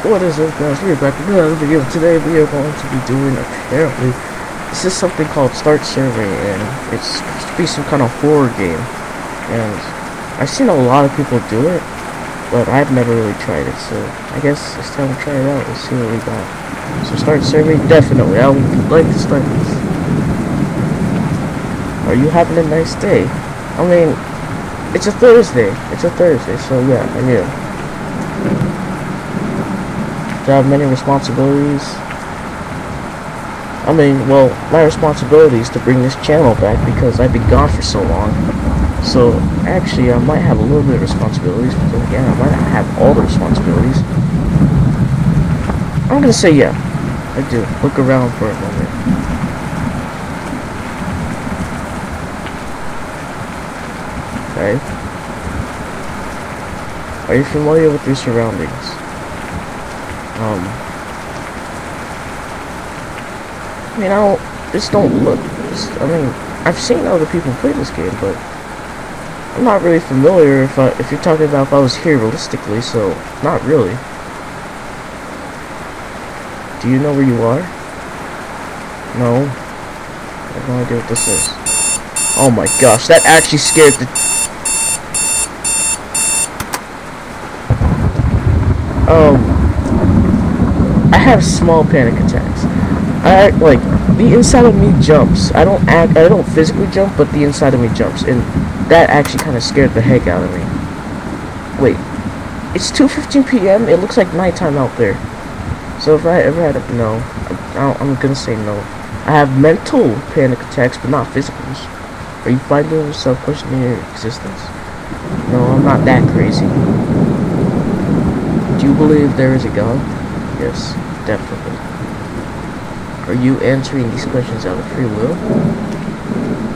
What is up guys? We're back with another video. Today we are going to be doing apparently this is something called Start Survey and it's supposed to be some kind of horror game. And I've seen a lot of people do it, but I've never really tried it, so I guess it's time to try it out. Let's see what we got. So Start Survey, definitely. I would like to start this. Are you having a nice day? I mean, it's a Thursday. It's a Thursday, so yeah, I knew. Have many responsibilities? I mean, well, my responsibility is to bring this channel back because I've been gone for so long. So, actually, I might have a little bit of responsibilities, but then again, I might not have all the responsibilities. I'm gonna say yeah. I do. Look around for a moment. Okay. Are you familiar with your surroundings? Um, I mean, I don't, this don't look, this, I mean, I've seen other people play this game, but I'm not really familiar if I, if you're talking about if I was here realistically, so not really. Do you know where you are? No. I have no idea what this is. Oh my gosh, that actually scared the Um, I have small panic attacks. I like the inside of me jumps. I don't act. I don't physically jump, but the inside of me jumps, and that actually kind of scared the heck out of me. Wait, it's 2:15 p.m. It looks like nighttime out there. So if I ever had a no, I, I'm gonna say no. I have mental panic attacks, but not physicals. Are you finding yourself questioning your existence? No, I'm not that crazy. Do you believe there is a God? Yes, definitely. Are you answering these questions out of free will?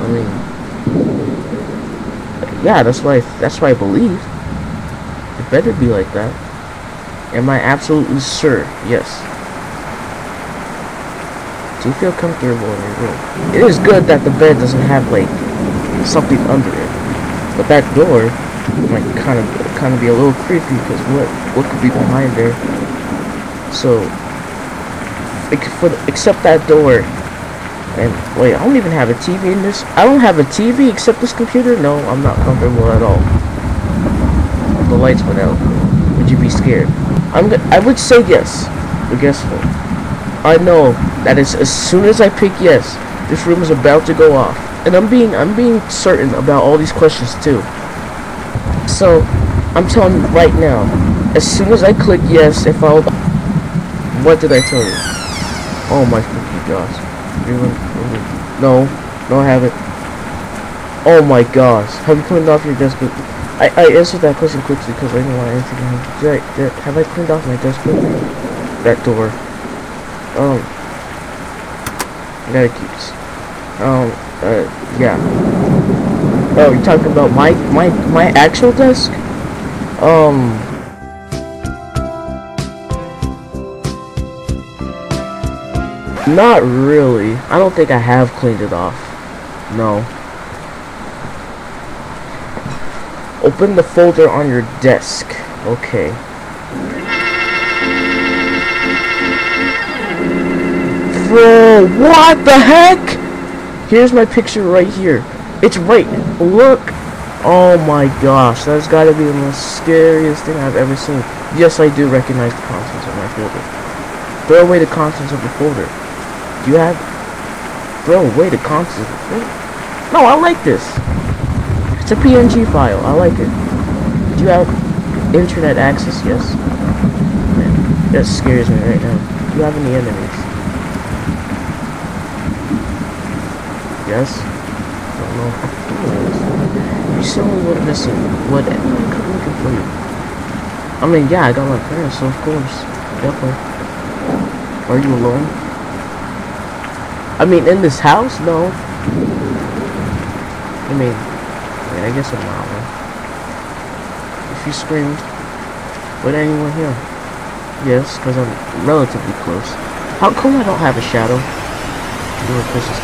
I mean, yeah, that's why that's why I believe. It better be like that. Am I absolutely sure? Yes. Do you feel comfortable in your room? It is good that the bed doesn't have like something under it, but that door might kind of kind of be a little creepy because what what could be behind there? So, except that door, and wait, I don't even have a TV in this. I don't have a TV except this computer. No, I'm not comfortable at all. The lights went out. Would you be scared? I'm. I would say yes, but guess what? I know that is as soon as I pick yes, this room is about to go off, and I'm being I'm being certain about all these questions too. So, I'm telling you right now, as soon as I click yes, if I'll... What did I tell you? Oh my fucking gosh. No, no I haven't. Oh my gosh. Have you cleaned off your desk? I, I answered that question quickly because I didn't want to happen. Did I, did, have I cleaned off my desk That door. Um. I gotta keep this. Um, uh, yeah. Oh, you're talking about my my my actual desk? Um. Not really. I don't think I have cleaned it off. No. Open the folder on your desk. Okay. Bro, what the heck? Here's my picture right here. It's right. Look. Oh my gosh. That's got to be the most scariest thing I've ever seen. Yes, I do recognize the contents of my folder. Throw away the contents of the folder. You have... Throw away the folder? No, I like this. It's a PNG file. I like it. Do you have internet access? Yes. Man, that scares me right now. Do you have any enemies? Yes. I don't know. You still what missing? What? I'm looking for you. I mean, yeah, I got my parents, so of course, definitely. Are you alone? I mean, in this house? No. I mean, yeah, I guess I'm not. If you screamed, would anyone hear? Yes, because I'm relatively close. How come I don't have a shadow? You're a Christmas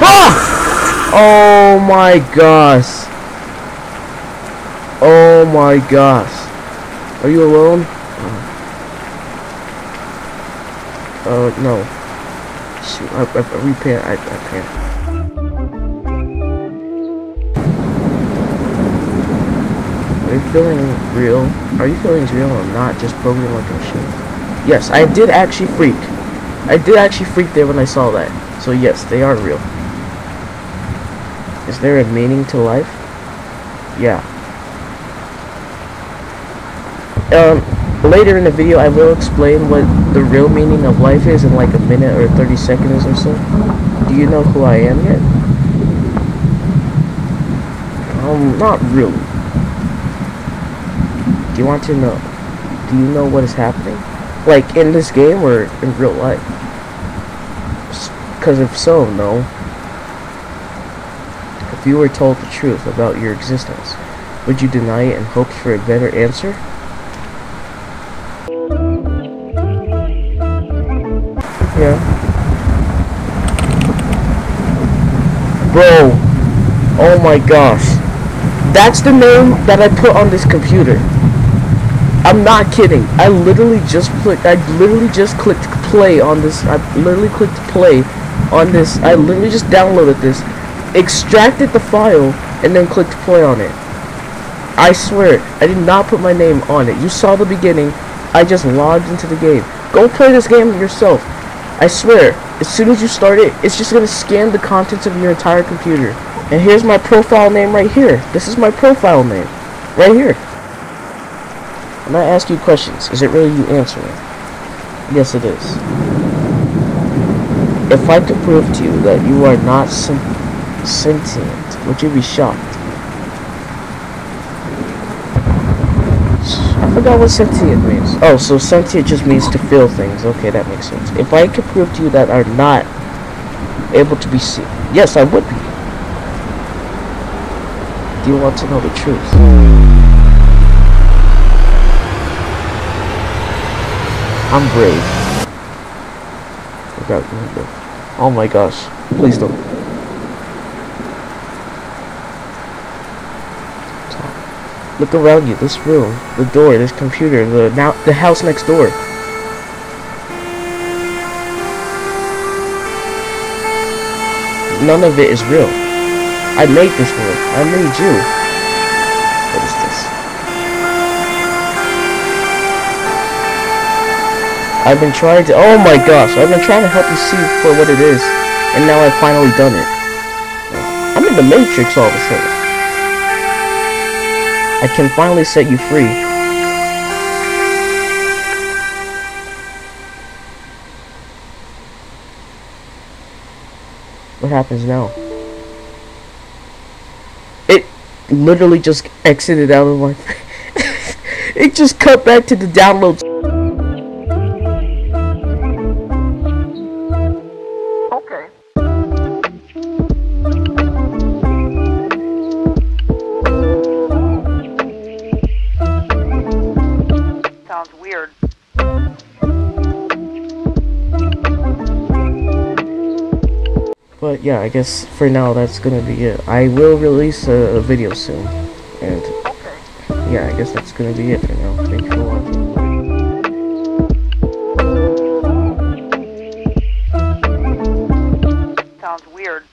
ah! Oh my gosh. Oh my gosh. Are you alone? Uh, no. Shoot, I, I, I repair, I, I can't. Are you feeling real? Are you feeling real or not just programmed like a machine? Yes, I did actually freak. I did actually freak there when I saw that. So yes, they are real. Is there a meaning to life? Yeah. Um, later in the video I will explain what the real meaning of life is in like a minute or 30 seconds or so. Do you know who I am yet? Um, not really. Do you want to know? Do you know what is happening? Like in this game or in real life? Because if so, no. If you were told the truth about your existence, would you deny it and hope for a better answer? Yeah. Bro. Oh my gosh. That's the name that I put on this computer. I'm not kidding. I literally just clicked I literally just clicked play on this I literally clicked play on this. I literally just downloaded this, extracted the file, and then clicked play on it. I swear, I did not put my name on it. You saw the beginning. I just logged into the game. Go play this game yourself. I swear, as soon as you start it, it's just gonna scan the contents of your entire computer. And here's my profile name right here. This is my profile name. Right here. When I ask you questions, is it really you answering? Yes, it is. If I could prove to you that you are not sen sentient, would you be shocked? I forgot what sentient means. Oh, so sentient just means to feel things. Okay, that makes sense. If I could prove to you that are not able to be seen, yes, I would be. Do you want to know the truth? I'm brave. Oh my gosh. Please don't. Look around you. This room, the door, this computer, the now the house next door. None of it is real. I made this world. I made you. What is this? I've been trying to. Oh my gosh! I've been trying to help you see for what it is, and now I've finally done it. I'm in the Matrix all of a sudden. I can finally set you free. What happens now? It literally just exited out of my. it just cut back to the downloads. Yeah, I guess for now that's gonna be it. I will release a, a video soon, and yeah, I guess that's gonna be it for now. Thank you for watching. Sounds weird.